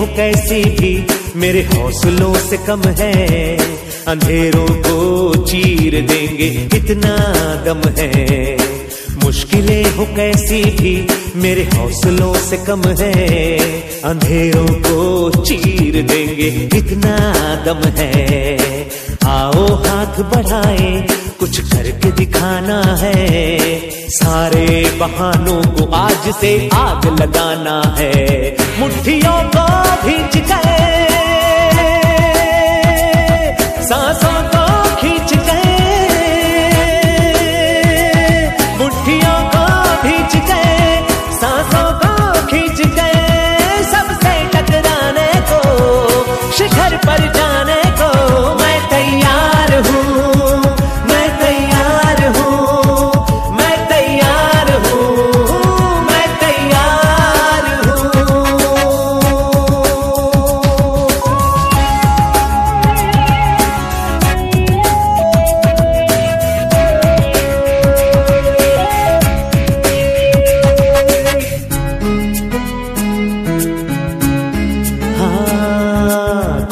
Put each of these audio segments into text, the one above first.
हो कैसी भी, मेरे हौसलों से कम है। अंधेरों को चीर देंगे, कितना दम है। मुश्किलें हो कैसी भी, मेरे हौसलों से कम है। अंधेरों को चीर देंगे इतना दम है। आओ हाथ बढ़ाए, कुछ करके दिखाना है। सारे बहानों को आज से आग लगाना है। मुट्ठियों को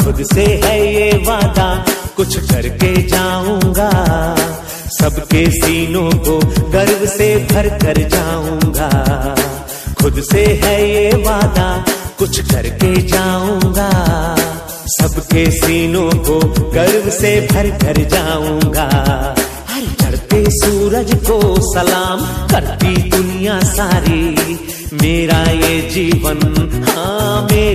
खुद से है ये वादा, कुछ करके जाऊँगा। सबके सीनों को गर्व से भर कर जाऊँगा। खुद से है ये वादा, कुछ करके जाऊँगा। सबके सीनों को गर्व से भर कर जाऊँगा। हर चढ़ते सूरज को सलाम करती दुनिया सारी। मेरा ये जीवन हाँ मेरा